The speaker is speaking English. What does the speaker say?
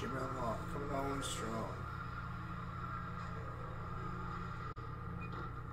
Jimmy Unlock coming on strong.